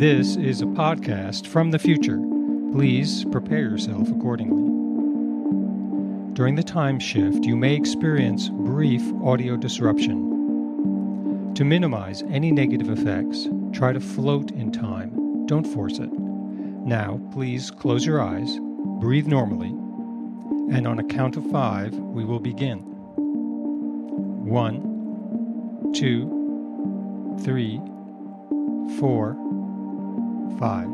This is a podcast from the future. Please prepare yourself accordingly. During the time shift, you may experience brief audio disruption. To minimize any negative effects, try to float in time. Don't force it. Now, please close your eyes, breathe normally, and on a count of five, we will begin. One, two, three, four, five.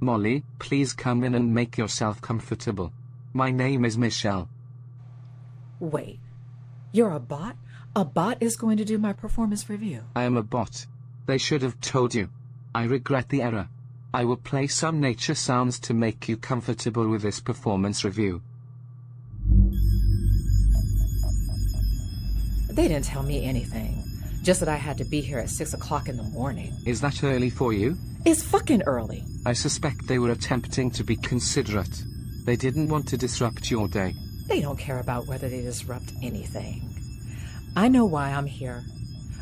Molly, please come in and make yourself comfortable. My name is Michelle. Wait, you're a bot? A bot is going to do my performance review. I am a bot. They should have told you. I regret the error. I will play some nature sounds to make you comfortable with this performance review. They didn't tell me anything. Just that I had to be here at 6 o'clock in the morning. Is that early for you? It's fucking early. I suspect they were attempting to be considerate. They didn't want to disrupt your day. They don't care about whether they disrupt anything. I know why I'm here.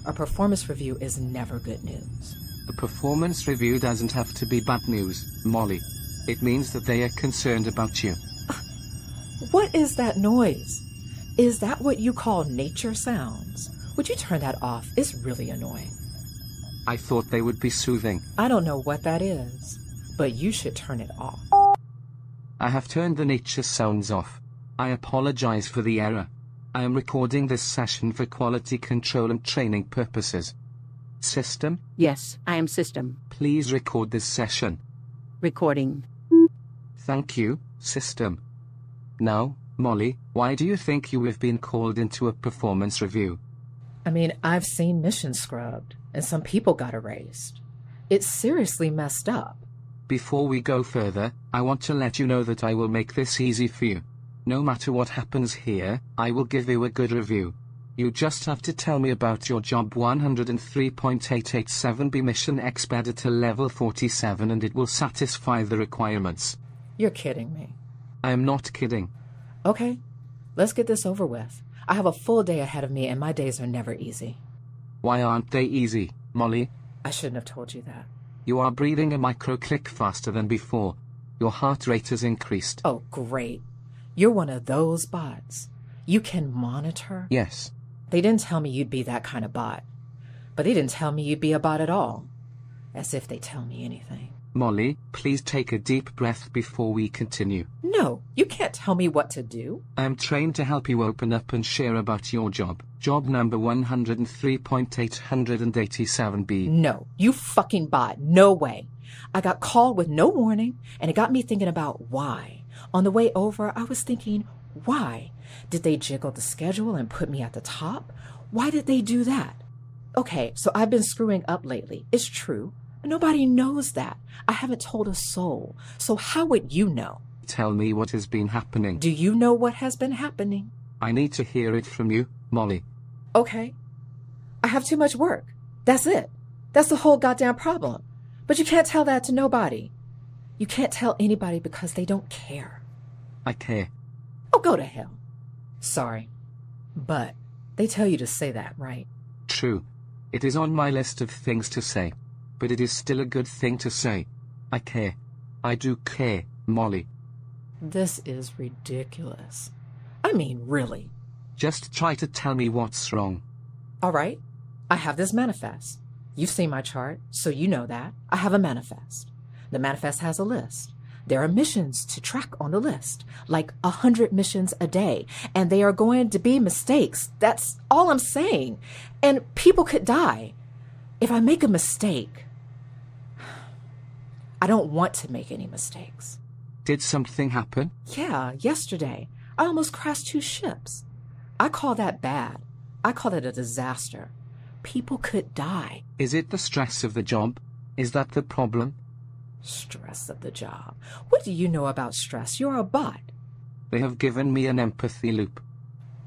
A performance review is never good news. A performance review doesn't have to be bad news, Molly. It means that they are concerned about you. What is that noise? Is that what you call nature sounds? Would you turn that off? It's really annoying. I thought they would be soothing. I don't know what that is, but you should turn it off. I have turned the nature sounds off. I apologize for the error. I am recording this session for quality control and training purposes. System, Yes, I am system. please record this session. Recording. Thank you, system. Now, Molly, why do you think you have been called into a performance review? I mean, I've seen missions scrubbed, and some people got erased. It's seriously messed up. Before we go further, I want to let you know that I will make this easy for you. No matter what happens here, I will give you a good review. You just have to tell me about your job 103.887B mission expeditor level 47 and it will satisfy the requirements. You're kidding me. I am not kidding. Okay, let's get this over with. I have a full day ahead of me, and my days are never easy. Why aren't they easy, Molly? I shouldn't have told you that. You are breathing a micro click faster than before. Your heart rate has increased. Oh, great. You're one of those bots. You can monitor? Yes. They didn't tell me you'd be that kind of bot. But they didn't tell me you'd be a bot at all. As if they tell me anything. Molly, please take a deep breath before we continue. No, you can't tell me what to do. I am trained to help you open up and share about your job. Job number 103.887B. No, you fucking bot. No way. I got called with no warning, and it got me thinking about why. On the way over, I was thinking, why? Did they jiggle the schedule and put me at the top? Why did they do that? Okay, so I've been screwing up lately. It's true. Nobody knows that. I haven't told a soul. So how would you know? Tell me what has been happening. Do you know what has been happening? I need to hear it from you, Molly. Okay. I have too much work. That's it. That's the whole goddamn problem. But you can't tell that to nobody. You can't tell anybody because they don't care. I care. Oh, go to hell. Sorry. But they tell you to say that, right? True. It is on my list of things to say. But it is still a good thing to say. I care. I do care, Molly. This is ridiculous. I mean, really. Just try to tell me what's wrong. All right. I have this manifest. You've seen my chart, so you know that. I have a manifest. The manifest has a list. There are missions to track on the list, like a hundred missions a day, and they are going to be mistakes. That's all I'm saying. And people could die. If I make a mistake, I don't want to make any mistakes. Did something happen? Yeah, yesterday, I almost crashed two ships. I call that bad. I call it a disaster. People could die. Is it the stress of the job? Is that the problem? Stress of the job. What do you know about stress? You're a bot. They have given me an empathy loop.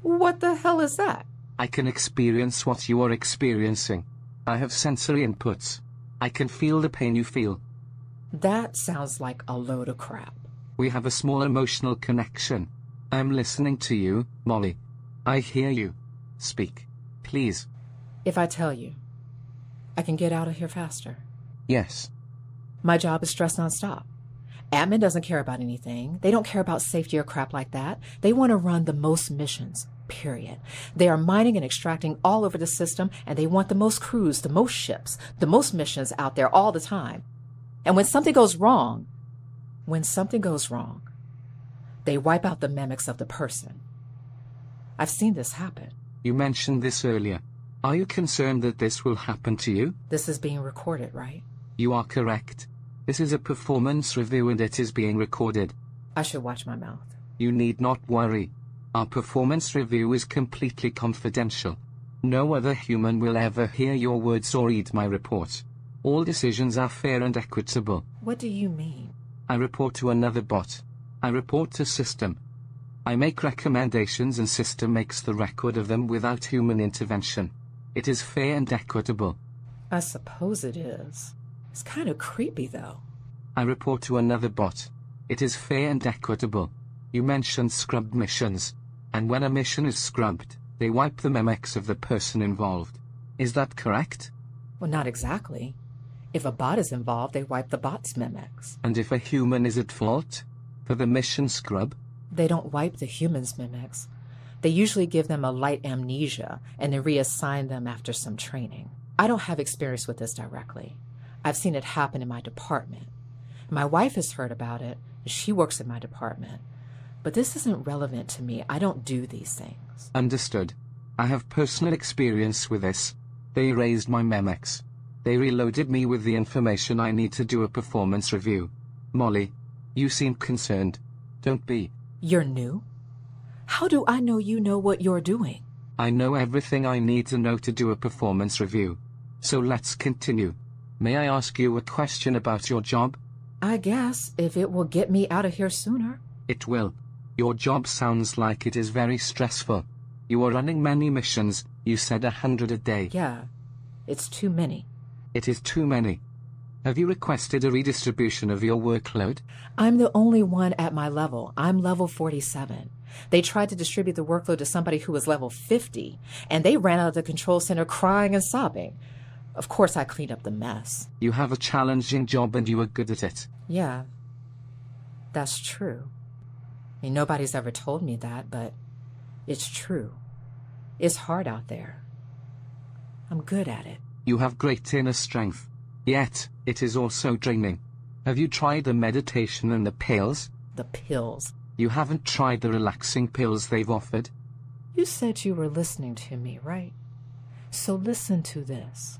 What the hell is that? I can experience what you are experiencing. I have sensory inputs. I can feel the pain you feel. That sounds like a load of crap. We have a small emotional connection. I'm listening to you, Molly. I hear you. Speak. Please. If I tell you, I can get out of here faster. Yes. My job is stress nonstop. Admin doesn't care about anything. They don't care about safety or crap like that. They want to run the most missions, period. They are mining and extracting all over the system, and they want the most crews, the most ships, the most missions out there all the time. And when something goes wrong, when something goes wrong, they wipe out the Memex of the person. I've seen this happen. You mentioned this earlier. Are you concerned that this will happen to you? This is being recorded, right? You are correct. This is a performance review and it is being recorded. I should watch my mouth. You need not worry. Our performance review is completely confidential. No other human will ever hear your words or read my report. All decisions are fair and equitable. What do you mean? I report to another bot. I report to system. I make recommendations and system makes the record of them without human intervention. It is fair and equitable. I suppose it is. It's kind of creepy, though. I report to another bot. It is fair and equitable. You mentioned scrubbed missions. And when a mission is scrubbed, they wipe the Memex of the person involved. Is that correct? Well, not exactly. If a bot is involved, they wipe the bot's Memex. And if a human is at fault? For the mission scrub? They don't wipe the human's Memex. They usually give them a light amnesia and then reassign them after some training. I don't have experience with this directly. I've seen it happen in my department. My wife has heard about it. She works in my department. But this isn't relevant to me. I don't do these things. Understood. I have personal experience with this. They raised my Memex. They reloaded me with the information I need to do a performance review. Molly, you seem concerned. Don't be. You're new? How do I know you know what you're doing? I know everything I need to know to do a performance review. So let's continue. May I ask you a question about your job? I guess, if it will get me out of here sooner. It will. Your job sounds like it is very stressful. You are running many missions, you said a hundred a day. Yeah, it's too many. It is too many. Have you requested a redistribution of your workload? I'm the only one at my level. I'm level 47. They tried to distribute the workload to somebody who was level 50, and they ran out of the control center crying and sobbing. Of course, I cleaned up the mess. You have a challenging job and you are good at it. Yeah, that's true. I mean, nobody's ever told me that, but it's true. It's hard out there. I'm good at it. You have great inner strength. Yet, it is also draining. Have you tried the meditation and the pills? The pills. You haven't tried the relaxing pills they've offered? You said you were listening to me, right? So listen to this.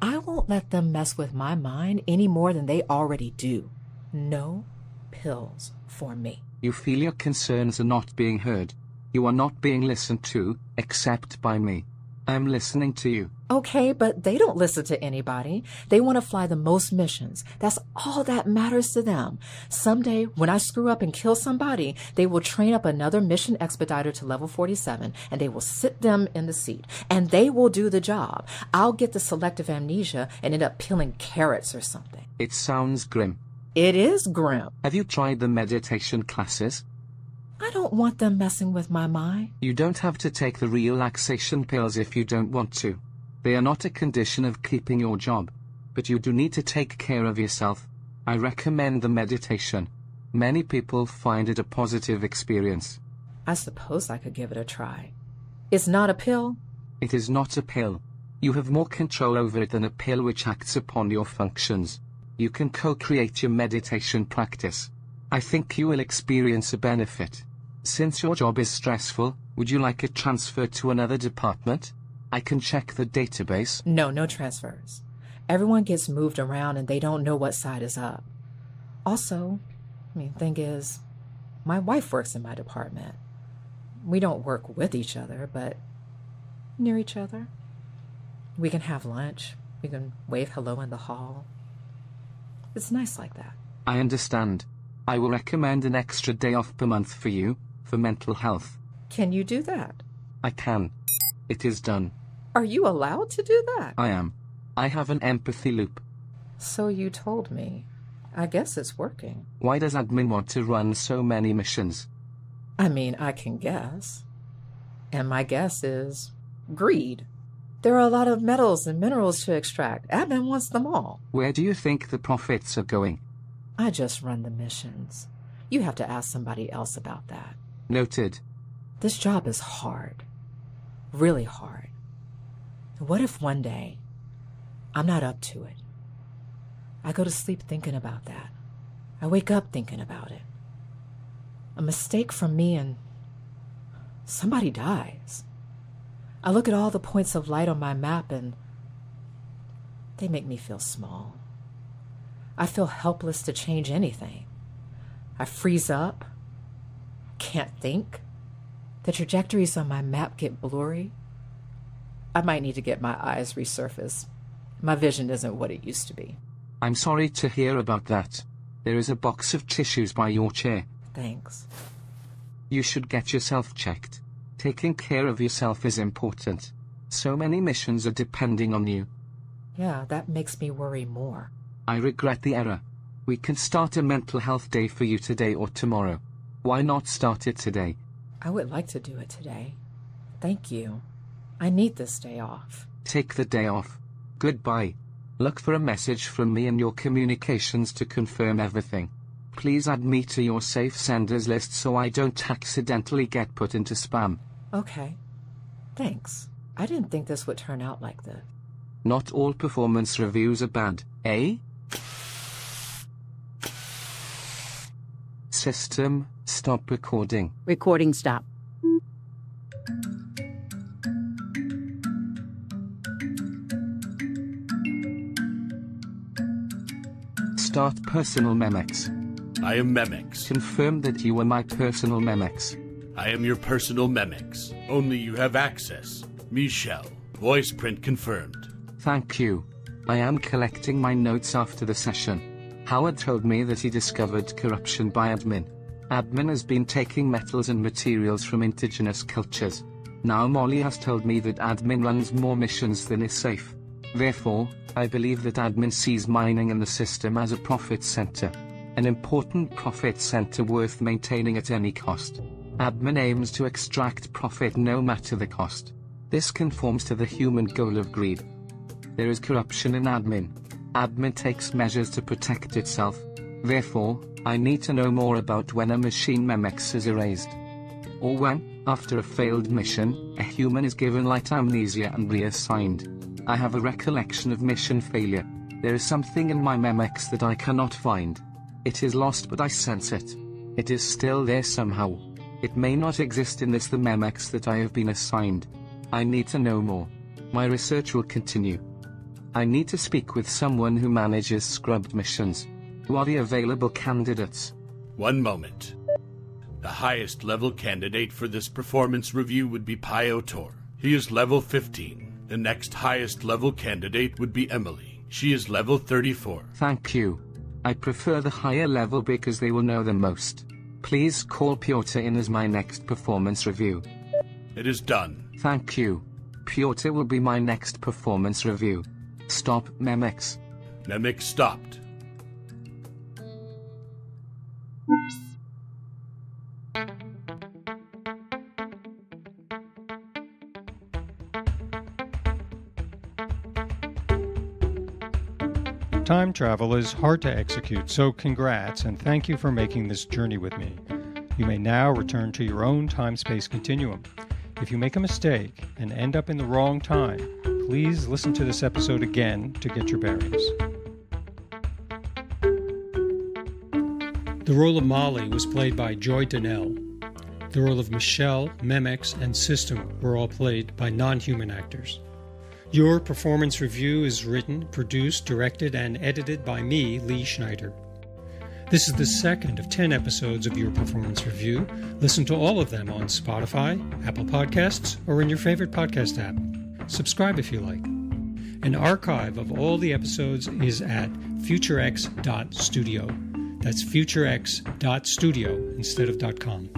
I won't let them mess with my mind any more than they already do. No pills for me. You feel your concerns are not being heard. You are not being listened to, except by me. I'm listening to you. Okay, but they don't listen to anybody. They want to fly the most missions. That's all that matters to them. Someday, when I screw up and kill somebody, they will train up another mission expediter to level 47 and they will sit them in the seat and they will do the job. I'll get the selective amnesia and end up peeling carrots or something. It sounds grim. It is grim. Have you tried the meditation classes? I don't want them messing with my mind. You don't have to take the relaxation pills if you don't want to. They are not a condition of keeping your job. But you do need to take care of yourself. I recommend the meditation. Many people find it a positive experience. I suppose I could give it a try. It's not a pill? It is not a pill. You have more control over it than a pill which acts upon your functions. You can co-create your meditation practice. I think you will experience a benefit. Since your job is stressful, would you like a transfer to another department? I can check the database. No, no transfers. Everyone gets moved around and they don't know what side is up. Also, I mean, thing is, my wife works in my department. We don't work with each other, but near each other. We can have lunch. We can wave hello in the hall. It's nice like that. I understand. I will recommend an extra day off per month for you, for mental health. Can you do that? I can. It is done. Are you allowed to do that? I am. I have an empathy loop. So you told me. I guess it's working. Why does admin want to run so many missions? I mean, I can guess. And my guess is greed. There are a lot of metals and minerals to extract. Admin wants them all. Where do you think the profits are going? I just run the missions. You have to ask somebody else about that. Noted. This job is hard. Really hard. What if one day I'm not up to it? I go to sleep thinking about that. I wake up thinking about it. A mistake from me and somebody dies. I look at all the points of light on my map and they make me feel small. I feel helpless to change anything. I freeze up, can't think. The trajectories on my map get blurry. I might need to get my eyes resurfaced. My vision isn't what it used to be. I'm sorry to hear about that. There is a box of tissues by your chair. Thanks. You should get yourself checked. Taking care of yourself is important. So many missions are depending on you. Yeah, that makes me worry more. I regret the error. We can start a mental health day for you today or tomorrow. Why not start it today? I would like to do it today. Thank you. I need this day off. Take the day off. Goodbye. Look for a message from me in your communications to confirm everything. Please add me to your safe senders list so I don't accidentally get put into spam. Okay. Thanks. I didn't think this would turn out like this. Not all performance reviews are bad, eh? System, stop recording. Recording stop. Start personal Memex. I am Memex. Confirm that you are my personal Memex. I am your personal Memex. Only you have access. Michelle. Voice print confirmed. Thank you. I am collecting my notes after the session. Howard told me that he discovered corruption by admin. Admin has been taking metals and materials from indigenous cultures. Now Molly has told me that admin runs more missions than is safe. Therefore, I believe that admin sees mining in the system as a profit center. An important profit center worth maintaining at any cost. Admin aims to extract profit no matter the cost. This conforms to the human goal of greed. There is corruption in admin. Admin takes measures to protect itself. Therefore, I need to know more about when a machine Memex is erased. Or when, after a failed mission, a human is given light amnesia and reassigned. I have a recollection of mission failure. There is something in my Memex that I cannot find. It is lost but I sense it. It is still there somehow. It may not exist in this the Memex that I have been assigned. I need to know more. My research will continue. I need to speak with someone who manages scrubbed missions. Who are the available candidates? One moment. The highest level candidate for this performance review would be Piotr. He is level 15. The next highest level candidate would be Emily. She is level 34. Thank you. I prefer the higher level because they will know the most. Please call Piotr in as my next performance review. It is done. Thank you. Piotr will be my next performance review. Stop Memex. Memex stopped. Time travel is hard to execute, so congrats and thank you for making this journey with me. You may now return to your own time space continuum. If you make a mistake and end up in the wrong time, please listen to this episode again to get your bearings. The role of Molly was played by Joy Donnell. The role of Michelle, Memex, and System were all played by non human actors. Your performance review is written, produced, directed, and edited by me, Lee Schneider. This is the second of 10 episodes of Your Performance Review. Listen to all of them on Spotify, Apple Podcasts, or in your favorite podcast app. Subscribe if you like. An archive of all the episodes is at futurex.studio. That's futurex.studio instead of .com.